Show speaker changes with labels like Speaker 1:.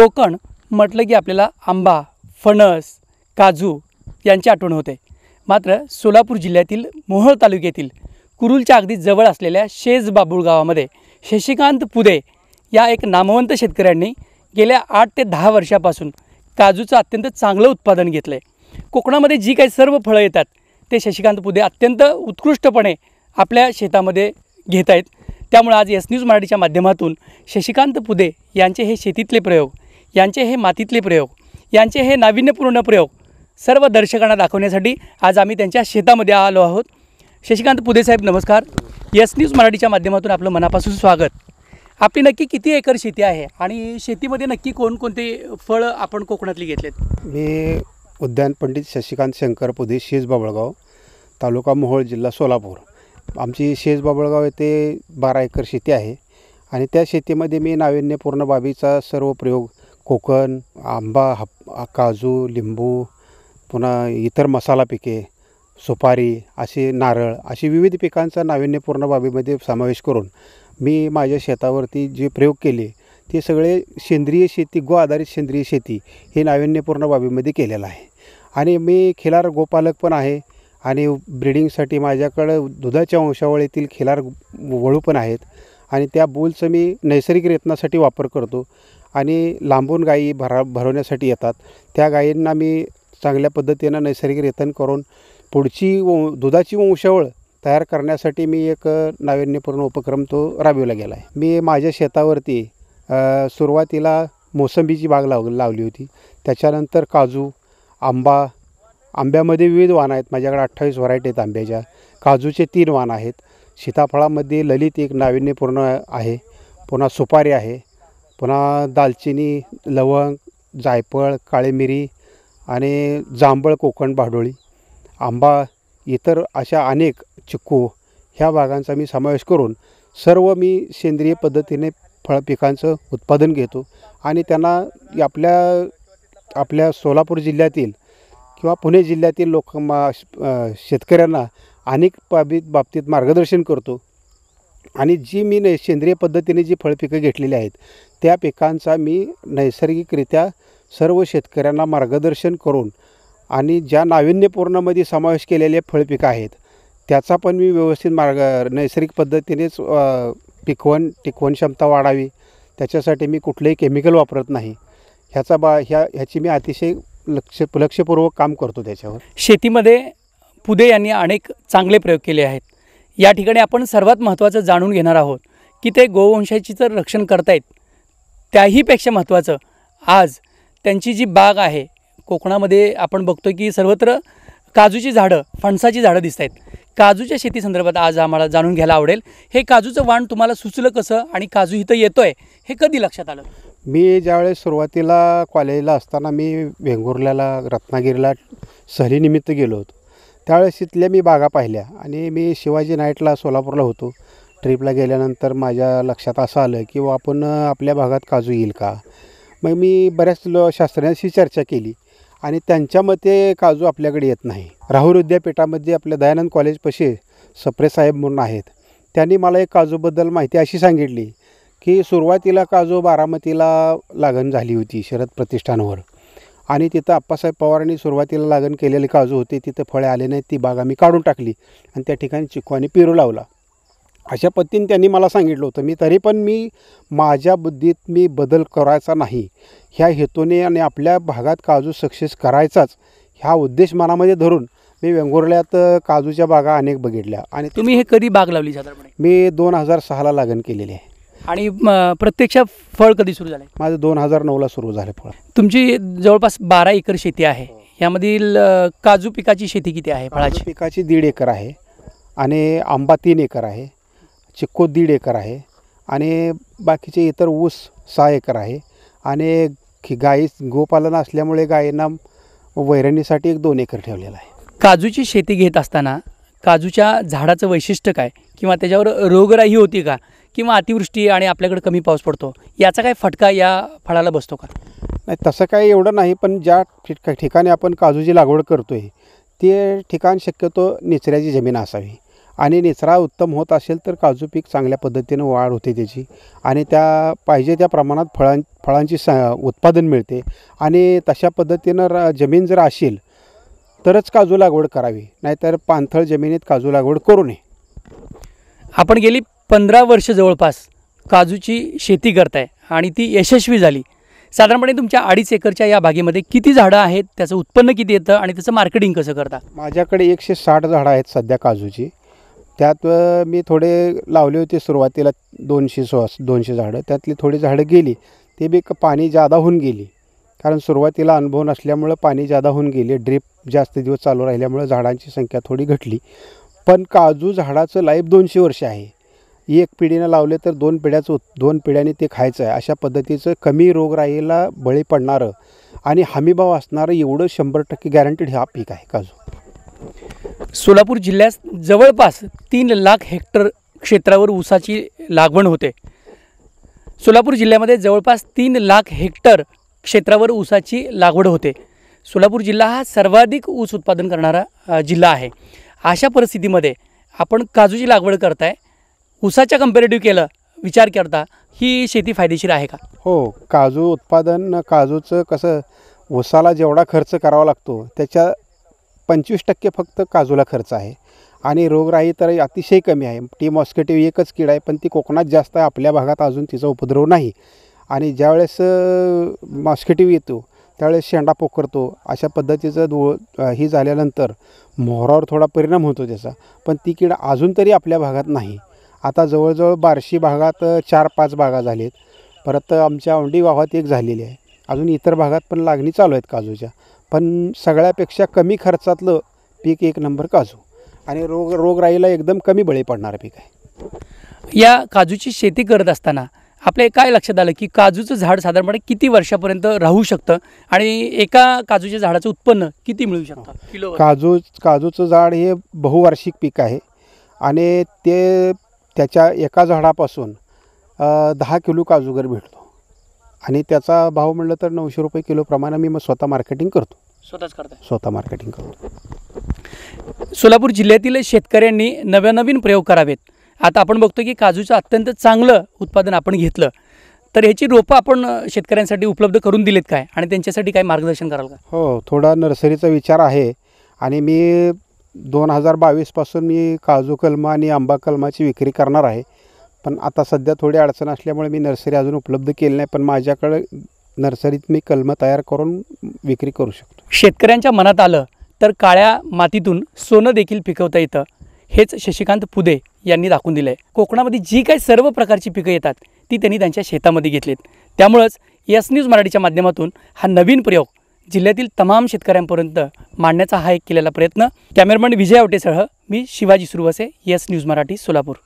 Speaker 1: कोकण म्हटलं की आपल्याला आंबा फणस काजू यांची आठवण होते. मात्र सोलापूर जिल्ह्यातील मोहोळ तालुक्यातील कुरुलच्या अगदी जवळ असलेल्या शेज बाबुळ गावामध्ये शशिकांत पुदे या एक नामवंत शेतकऱ्यांनी गेल्या आठ ते दहा वर्षापासून काजूचं अत्यंत चांगलं उत्पादन घेतलं आहे कोकणामध्ये जी काही सर्व फळं येतात ते शशिकांत पुदे अत्यंत उत्कृष्टपणे आपल्या शेतामध्ये घेत आहेत त्यामुळे आज एस न्यूज मराठीच्या माध्यमातून शशिकांत पुदे यांचे हे शेतीतले प्रयोग यांचे हे मातीतले प्रयोग यांचे हे नाविन्यपूर्ण प्रयोग सर्व दर्शकांना दाखवण्यासाठी आज आम्ही त्यांच्या शेतामध्ये आलो आहोत. शशिकांत पुदेसाहेब नमस्कार. यस न्यूज मराठीच्या माध्यमातून आपलं मनापासून स्वागत. आपली नक्की किती एकर शेती आहे आणि शेतीमध्ये नक्की कोणकोणते फळं आपण कोकणातली घेतलेत?
Speaker 2: मी उद्यान पंडित शशिकांत शंकर पुदे शेज बाबळगाव तालुका मोहोळ जिल्हा सोलापूर. आमची शेज बाबळगाव येथे बारा एकर शेती आहे आणि त्या शेतीमध्ये मी नाविन्यपूर्ण बाबीचा सर्व प्रयोग कोकण आंबा हप काजू लिंबू पुन्हा इतर मसाला पिके सुपारी असे नारळ अशी विविध पिकांचा नाविन्यपूर्ण बाबीमध्ये समावेश करून मी माझ्या शेतावरती जे प्रयोग केले ते सगळे सेंद्रिय शेती गो आधारित सेंद्रिय शेती हे नाविन्यपूर्ण बाबीमध्ये केलेलं आहे. आणि मी खिलार गोपालक पण आहे आणि ब्रिडिंगसाठी माझ्याकडं दुधाच्या वंशावळीतील खिलार वळू पण आहेत आणि त्या बुलचं मी नैसर्गिक रेतनासाठी वापर करतो. आणि लांबून गायी भरा भरवण्यासाठी येतात. त्या गायींना मी चांगल्या पद्धतीनं नैसर्गिक रेतन करून पुढची व दुधाची वंशावळ तयार करण्यासाठी मी एक नाविन्यपूर्ण उपक्रम तो राबविला गेला आहे. मी माझ्या शेतावरती सुरुवातीला मोसंबीची बाग लाव लावली होती. त्याच्यानंतर काजू आंबा आंब्यामध्ये विविध वाण आहेत. माझ्याकडे अठ्ठावीस व्हरायटी आहेत आंब्याच्या. काजूचे तीन वाण आहेत. सीताफळामध्ये ललित एक नाविन्यपूर्ण आहे. पुन्हा सुपारी आहे. पुन्हा दालचिनी लवंग जायफळ काळी मिरी आणि जांभळ कोकण भाडोळी आंबा इतर अशा अनेक चिक्कू ह्या बागांचा मी समावेश करून सर्व मी सेंद्रिय पद्धतीने फळ पिकांचं उत्पादन घेतो आणि त्यांना आपल्या आपल्या सोलापूर जिल्ह्यातील किंवा पुणे जिल्ह्यातील लोक मा शेतकऱ्यांना अनेक बाबीत बाबतीत मार्गदर्शन करतो. आणि जी मी सेंद्रिय पद्धतीने जी फळपिकं घेतलेली आहेत त्या पिकांचा मी नैसर्गिकरित्या सर्व शेतकऱ्यांना मार्गदर्शन करून आणि ज्या नाविन्यपूर्णमध्ये समावेश केलेले फळपिकं आहेत त्याचा पण मी व्यवस्थित मार्ग नैसर्गिक पद्धतीनेच पिकवण टिकवण क्षमता वाढावी. त्याच्यासाठी मी कुठलंही केमिकल वापरत नाही. ह्याचा बा ह्या ह्याची मी अतिशय लक्ष लक्षपूर्वक काम करतो त्याच्यावर.
Speaker 1: शेतीमध्ये पुदे यांनी अनेक चांगले प्रयोग केले आहेत. या ठिकाणी आपण सर्वात महत्त्वाचं जाणून घेणार आहोत की ते गोवंशाची तर रक्षण करतायत त्याहीपेक्षा महत्त्वाचं आज त्यांची जी बाग आहे कोकणामध्ये आपण बघतो की सर्वत्र काजूची झाडं फणसाची झाडं दिसत आहेत. काजूच्या शेतीसंदर्भात आज आम्हाला जाणून घ्यायला आवडेल. हे काजूचं वाण तुम्हाला सुचलं कसं आणि काजू इथं येतो आहे हे कधी लक्षात आलं?
Speaker 2: मी ज्यावेळेस सुरुवातीला कॉलेजला असताना मी वेंगुर्ल्याला रत्नागिरीला सहलीनिमित्त गेलो होतो. त्यावेळेस तिथल्या मी बागा पाहिल्या आणि मी शिवाजी नाईटला सोलापूरला होतो. ट्रिपला गेल्यानंतर माझ्या लक्षात असं आलं की बुवा आपण आपल्या भागात काजू येईल का? मग मी बऱ्याच लो शास्त्रज्ञांशी चर्चा केली आणि त्यांच्या मते काजू आपल्याकडे येत नाही. राहुल विद्यापीठामध्ये आपल्या दयानंद कॉलेजपाशी सप्रे साहेब म्हणून आहेत. त्यांनी मला एक काजूबद्दल माहिती अशी सांगितली की सुरुवातीला काजू बारामतीला लागण झाली होती शरद प्रतिष्ठानवर. आणि तिथं आप्पासाहेब पवारांनी सुरुवातीला लागण केलेले काजू होते तिथं फळे आले नाहीत ती बाग आम्ही काढून टाकली आणि त्या ठिकाणी चिकू आणि पेरू लावला. अशा पद्धतीने त्यांनी मला सांगितलं होतं. मी तरी पण मी माझ्या बुद्धीत मी बदल करायचा नाही. ह्या हेतूने आणि आपल्या भागात काजू सक्सेस करायचाच ह्या उद्देश मनामध्ये धरून मी वेंगुर्ल्यात काजूच्या बागा अनेक बघितल्या आणि
Speaker 1: तुम्ही हे कधी बाग लावली साधारणपणे?
Speaker 2: मी दोन हजार सहाला लागण केलेली आहे.
Speaker 1: आणि प्रत्यक्ष फळ कधी सुरू झालं
Speaker 2: माझं दोन हजार नऊला सुरू झालं फळ.
Speaker 1: तुमची जवळपास बारा एकर शेती आहे. यामधील काजू पिकाची शेती किती आहे? फळाची?
Speaker 2: पिकाची दीड एकर आहे आणि आंबा तीन एकर आहे. चिक्कू दीड एकर आहे आणि बाकीचे इतर ऊस सहा एकर आहे. आणि खि- गाई गोपालन असल्यामुळे गायींना वैरणीसाठी एक दोन एकर ठेवलेला आहे.
Speaker 1: काजूची शेती घेत असताना काजूच्या झाडाचं वैशिष्ट्य काय? किंवा त्याच्यावर रोगराई होती का? किंवा अतिवृष्टी आणि आपल्याकडे कमी पाऊस पडतो? याचा काय फटका या फळाला बसतो का?
Speaker 2: नाही तसं काही एवढं नाही पण ज्या ठिक ठिकाणी आपण काजूची लागवड करतो आहे ते ठिकाण शक्यतो निचऱ्याची जमीन असावी. आणि निचरा उत्तम होत असेल तर काजू पीक चांगल्या पद्धतीनं वाढ होते त्याची. आणि त्या पाहिजे त्या प्रमाणात फळां फळांची स उत्पादन मिळते. आणि तशा पद्धतीनं र जमीन जर असेल तरच काजू लागवड करावी. नाहीतर पाणथळ जमिनीत काजू लागवड करू नये.
Speaker 1: आपण गेली पंधरा वर्ष जवळपास काजूची शेती करताय आणि ती यशस्वी झाली. साधारणपणे तुमच्या अडीच एकरच्या या बागेमध्ये किती झाडं आहेत? त्याचं उत्पन्न किती येतं? आणि त्याचं मार्केटिंग कसं करता?
Speaker 2: माझ्याकडे एकशे साठ झाडं आहेत सध्या काजूची. त्यात मी थोडे लावले होते सुरुवातीला दोनशे सॉस दोनशे झाडं. त्यातली थोडी झाडं गेली ते बी क- पाणी जादा होऊन गेली. कारण सुरुवातीला अनुभव नसल्यामुळं पाणी जादा होऊन गेले. ड्रीप जास्त दिवस चालू राहिल्यामुळं झाडांची संख्या थोडी घटली. पण काजू झाडाचं लाईफ दोनशे वर्ष आहे. एक पिढीनं लावले तर दोन पिढ्याचं दोन पिढ्याने ते खायचं आहे. अशा पद्धतीचं कमी रोगराईला बळी पडणारं आणि हमीभाव असणारं एवढं शंभर टक्के गॅरंटीड हा पीक आहे काजू.
Speaker 1: सोलापूर जिल्ह्यात जवळपास तीन लाख हेक्टर क्षेत्रावर ऊसाची लागवड होते. सोलापूर जिल्ह्यामध्ये जवळपास तीन लाख हेक्टर क्षेत्रावर ऊसाची लागवड होते. सोलापूर जिल्हा हा सर्वाधिक ऊस उत्पादन करणारा जिल्हा आहे. अशा परिस्थितीमध्ये आपण काजूची लागवड करताय ऊसाच्या कम्पॅरेटिव्ह केलं विचार करता ही शेती फायदेशीर आहे का?
Speaker 2: हो काजू उत्पादन काजूचं कसं ऊसाला जेवढा खर्च करावा लागतो त्याच्या पंचवीस टक्के फक्त काजूला खर्च आहे. आणि रोगराई तर अतिशय कमी आहे. टी मॉस्किटो एकच कीड आहे पण ती कोकणात जास्त आहे. आपल्या भागात अजून तिचा उपद्रव नाही. आणि ज्यावेळेस मॉस्किटिव्ह येतो त्यावेळेस शेंडा पोखरतो अशा पद्धतीचं धुळ ही झाल्यानंतर मोहरावर थोडा परिणाम होतो त्याचा. पण ती कीड अजून तरी आपल्या भागात नाही. आता जवळजवळ बार्शी भागात चार पाच बागा झालेत. परत आमच्या औंडी गावात एक झालेली आहे. अजून इतर भागात पण लागणी चालू आहेत काजूच्या. पण सगळ्यापेक्षा कमी खर्चातलं पीक एक नंबर काजू. आणि रोग रोगराईला एकदम कमी बळी पडणारं पीक आहे.
Speaker 1: या काजूची शेती करत असताना आपल्या काय लक्षात आलं की काजूचं झाड साधारणपणे किती वर्षापर्यंत राहू शकतं? आणि एका काजूच्या झाडाचं उत्पन्न किती मिळू शकतं? किलो
Speaker 2: काजू काजूचं झाड हे बहुवार्षिक पीक आहे. आणि ते त्याच्या एका झाडापासून दहा किलो काजूगर भेटतो. आणि त्याचा भाव म्हणलं तर नऊशे रुपये किलोप्रमाणे मी मग स्वतः मार्केटिंग करतो.
Speaker 1: स्वतःच करताय?
Speaker 2: स्वतः मार्केटिंग करतो.
Speaker 1: सोलापूर जिल्ह्यातील शेतकऱ्यांनी नवनवीन प्रयोग करावेत. आता आपण बघतो की काजूचं अत्यंत चांगलं उत्पादन आपण घेतलं. तर ह्याची रोपं आपण अ, शेतकऱ्यांसाठी उपलब्ध करून दिलेत काय? आणि त्यांच्यासाठी काय मार्गदर्शन कराल का?
Speaker 2: हो थोडा नर्सरीचा विचार आहे. आणि मी दोन हजार बावीसपासून मी काजू कलमं आणि आंबा कलमाची विक्री करणार आहे. पण आता सध्या थोडी अडचण असल्यामुळे मी नर्सरी अजून उपलब्ध केली नाही पण माझ्याकडे नर्सरीत मी कलमं तयार करून विक्री करू शकतो.
Speaker 1: शेतकऱ्यांच्या मनात आलं तर काळ्या मातीतून सोनं देखील पिकवता येतं हेच शशिकांत पुदे यांनी दाखवून दिलं आहे कोकणामध्ये जी काही सर्व प्रकारची पिकं येतात ती त्यांनी त्यांच्या शेतामध्ये घेतलीत. त्यामुळंच यस न्यूज मराठीच्या माध्यमातून हा नवीन प्रयोग जिल्ह्यातील तमाम शेतकऱ्यांपर्यंत मांडण्याचा हा एक केलेला प्रयत्न. कॅमेरामन विजय आवटेसह मी शिवाजी सुरवसे यस न्यूज मराठी सोलापूर.